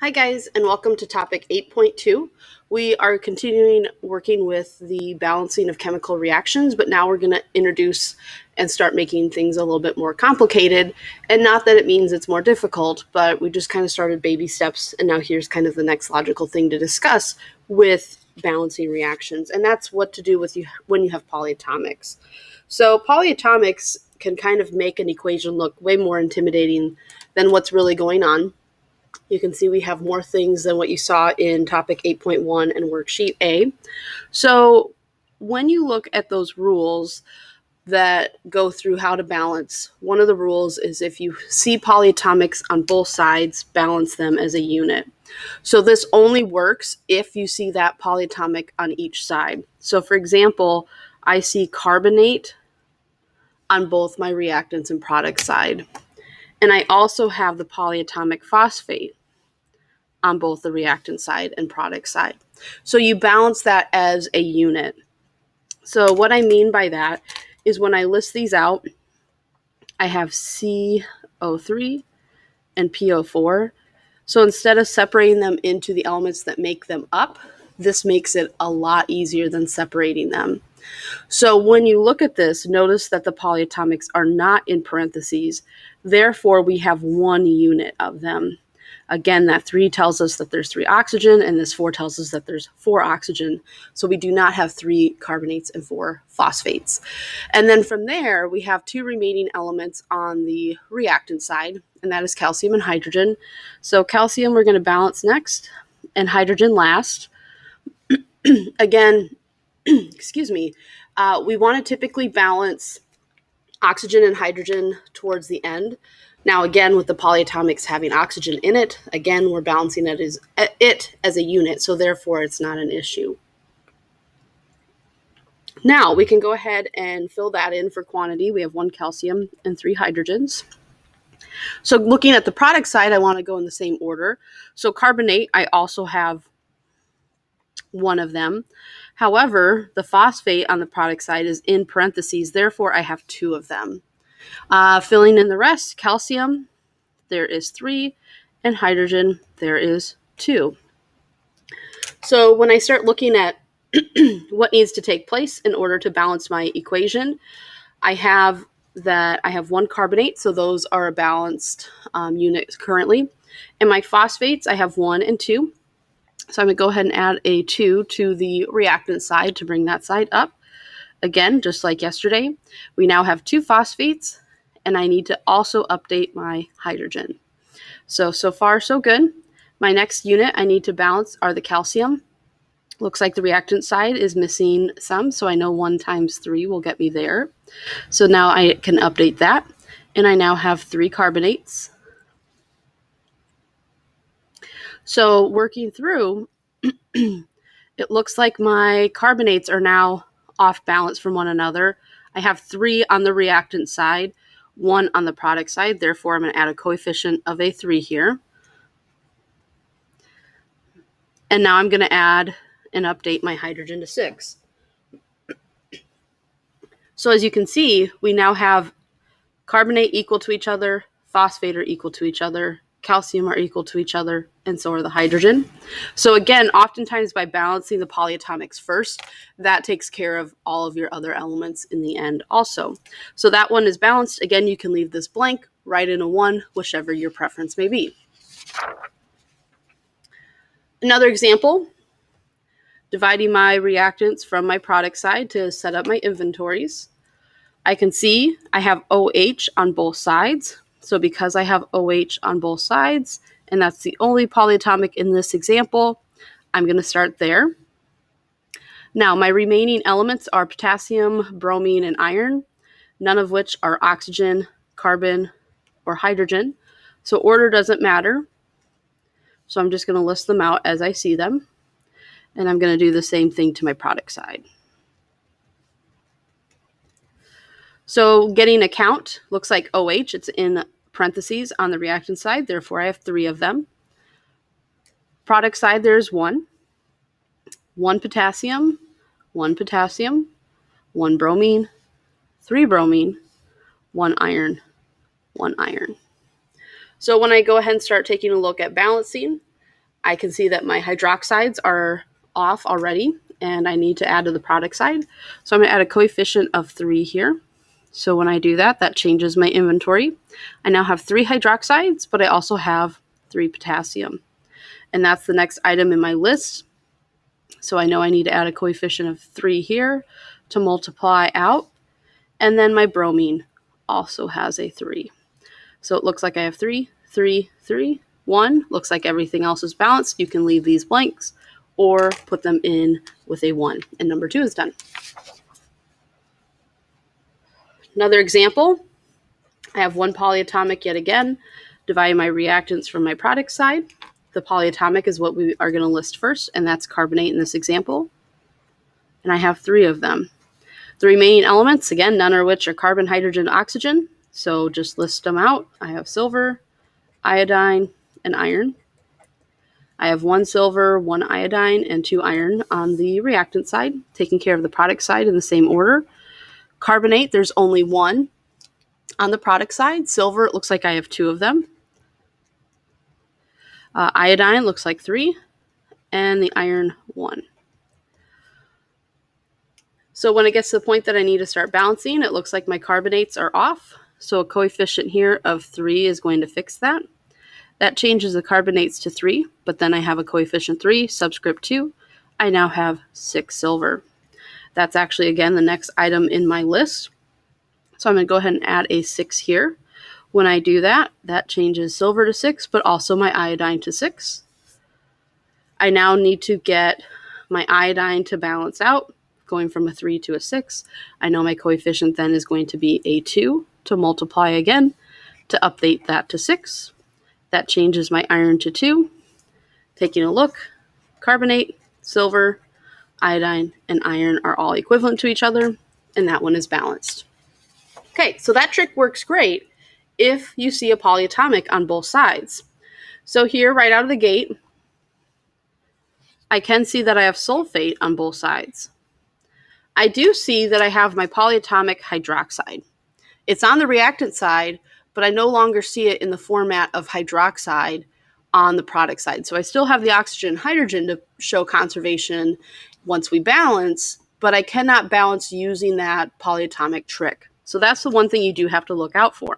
Hi guys, and welcome to topic 8.2. We are continuing working with the balancing of chemical reactions, but now we're going to introduce and start making things a little bit more complicated. And not that it means it's more difficult, but we just kind of started baby steps, and now here's kind of the next logical thing to discuss with balancing reactions, and that's what to do with you when you have polyatomics. So polyatomics can kind of make an equation look way more intimidating than what's really going on you can see we have more things than what you saw in topic 8.1 and worksheet A. So when you look at those rules that go through how to balance, one of the rules is if you see polyatomics on both sides, balance them as a unit. So this only works if you see that polyatomic on each side. So for example, I see carbonate on both my reactants and product side. And I also have the polyatomic phosphate on both the reactant side and product side. So you balance that as a unit. So what I mean by that is when I list these out, I have CO3 and PO4. So instead of separating them into the elements that make them up, this makes it a lot easier than separating them. So when you look at this, notice that the polyatomics are not in parentheses. Therefore, we have one unit of them. Again, that three tells us that there's three oxygen, and this four tells us that there's four oxygen. So we do not have three carbonates and four phosphates. And then from there, we have two remaining elements on the reactant side, and that is calcium and hydrogen. So calcium we're going to balance next, and hydrogen last. Again, excuse me, uh, we want to typically balance oxygen and hydrogen towards the end. Now, again, with the polyatomics having oxygen in it, again, we're balancing it as, it as a unit, so therefore it's not an issue. Now, we can go ahead and fill that in for quantity. We have one calcium and three hydrogens. So looking at the product side, I want to go in the same order. So carbonate, I also have one of them. However, the phosphate on the product side is in parentheses, therefore I have two of them. Uh, filling in the rest, calcium, there is three, and hydrogen, there is two. So when I start looking at what needs to take place in order to balance my equation, I have that I have one carbonate, so those are a balanced um, unit currently. And my phosphates, I have one and two. So I'm going to go ahead and add a 2 to the reactant side to bring that side up. Again, just like yesterday, we now have two phosphates, and I need to also update my hydrogen. So, so far, so good. My next unit I need to balance are the calcium. Looks like the reactant side is missing some, so I know 1 times 3 will get me there. So now I can update that, and I now have three carbonates so working through, it looks like my carbonates are now off balance from one another. I have three on the reactant side, one on the product side. Therefore, I'm going to add a coefficient of a 3 here. And now I'm going to add and update my hydrogen to 6. So as you can see, we now have carbonate equal to each other, phosphate are equal to each other, calcium are equal to each other, and so are the hydrogen. So again, oftentimes by balancing the polyatomics first, that takes care of all of your other elements in the end also. So that one is balanced. Again, you can leave this blank, write in a 1, whichever your preference may be. Another example, dividing my reactants from my product side to set up my inventories. I can see I have OH on both sides, so because I have OH on both sides, and that's the only polyatomic in this example, I'm going to start there. Now, my remaining elements are potassium, bromine, and iron, none of which are oxygen, carbon, or hydrogen. So order doesn't matter. So I'm just going to list them out as I see them. And I'm going to do the same thing to my product side. So getting a count looks like OH, it's in parentheses on the reactant side, therefore I have three of them. Product side, there's one. One potassium, one potassium, one bromine, three bromine, one iron, one iron. So when I go ahead and start taking a look at balancing, I can see that my hydroxides are off already and I need to add to the product side. So I'm going to add a coefficient of 3 here. So when I do that, that changes my inventory. I now have three hydroxides, but I also have three potassium. And that's the next item in my list. So I know I need to add a coefficient of 3 here to multiply out. And then my bromine also has a 3. So it looks like I have 3, 3, 3, 1. Looks like everything else is balanced. You can leave these blanks or put them in with a 1. And number 2 is done. Another example, I have one polyatomic yet again, dividing my reactants from my product side. The polyatomic is what we are going to list first, and that's carbonate in this example. And I have three of them. The remaining elements, again, none of which are carbon, hydrogen, oxygen. So just list them out. I have silver, iodine, and iron. I have one silver, one iodine, and two iron on the reactant side, taking care of the product side in the same order. Carbonate, there's only one on the product side. Silver, it looks like I have two of them. Uh, iodine looks like three, and the iron one. So when it gets to the point that I need to start balancing, it looks like my carbonates are off. So a coefficient here of 3 is going to fix that. That changes the carbonates to 3, but then I have a coefficient 3, subscript 2. I now have 6 silver. That's actually, again, the next item in my list. So I'm going to go ahead and add a 6 here. When I do that, that changes silver to 6, but also my iodine to 6. I now need to get my iodine to balance out, going from a 3 to a 6. I know my coefficient then is going to be a 2 to multiply again to update that to 6. That changes my iron to 2. Taking a look, carbonate, silver, iodine, and iron are all equivalent to each other, and that one is balanced. Okay, so that trick works great if you see a polyatomic on both sides. So here, right out of the gate, I can see that I have sulfate on both sides. I do see that I have my polyatomic hydroxide. It's on the reactant side, but I no longer see it in the format of hydroxide on the product side. So I still have the oxygen hydrogen to show conservation once we balance, but I cannot balance using that polyatomic trick. So that's the one thing you do have to look out for.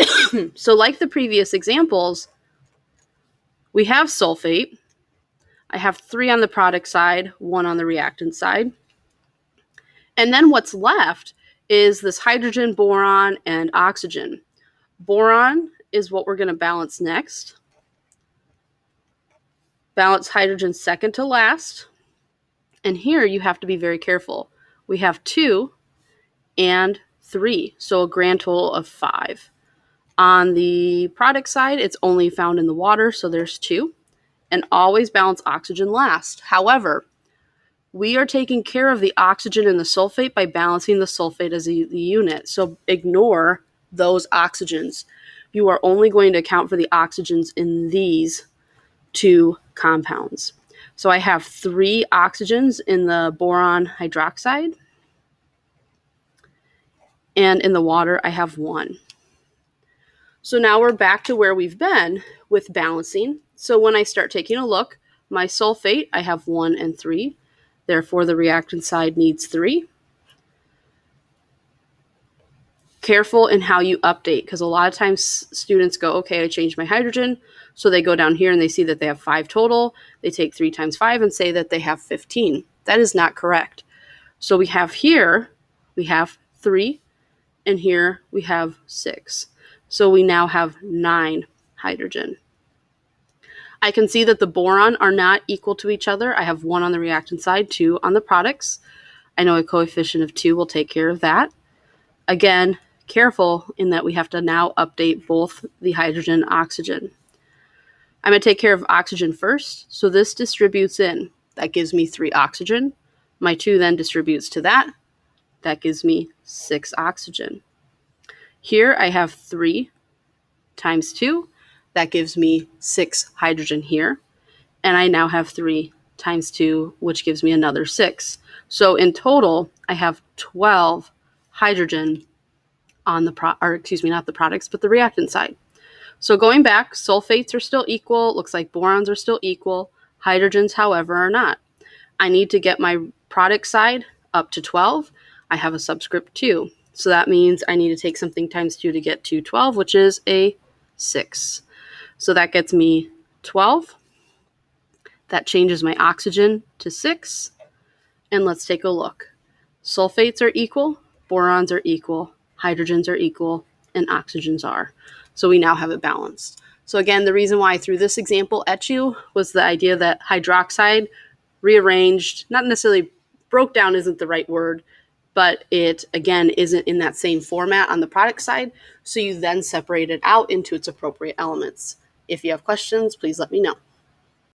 so like the previous examples, we have sulfate. I have three on the product side, one on the reactant side. And then what's left is this hydrogen, boron, and oxygen. Boron is what we're going to balance next. Balance hydrogen second to last. And here you have to be very careful. We have two and three, so a grand total of five. On the product side, it's only found in the water, so there's two. And always balance oxygen last. However, we are taking care of the oxygen and the sulfate by balancing the sulfate as a, the unit. So ignore those oxygens. You are only going to account for the oxygens in these two compounds. So I have three oxygens in the boron hydroxide. And in the water, I have one. So now we're back to where we've been with balancing. So when I start taking a look, my sulfate, I have one and three. Therefore, the reactant side needs three. Careful in how you update because a lot of times students go, okay, I changed my hydrogen. So they go down here and they see that they have five total. They take three times five and say that they have 15. That is not correct. So we have here, we have three, and here we have six. So we now have nine hydrogen. I can see that the boron are not equal to each other. I have one on the reactant side, two on the products. I know a coefficient of two will take care of that. Again, careful in that we have to now update both the hydrogen oxygen. I'm going to take care of oxygen first. So this distributes in. That gives me three oxygen. My two then distributes to that. That gives me six oxygen. Here I have three times two. That gives me six hydrogen here. And I now have three times two, which gives me another six. So in total, I have 12 hydrogen on the pro, or excuse me, not the products, but the reactant side. So going back, sulfates are still equal. Looks like borons are still equal. Hydrogens, however, are not. I need to get my product side up to 12. I have a subscript 2. So that means I need to take something times 2 to get to 12, which is a 6. So that gets me 12. That changes my oxygen to 6. And let's take a look. Sulfates are equal, borons are equal, hydrogens are equal, and oxygens are. So we now have it balanced. So again, the reason why I threw this example at you was the idea that hydroxide rearranged, not necessarily broke down isn't the right word, but it again isn't in that same format on the product side. So you then separate it out into its appropriate elements. If you have questions, please let me know.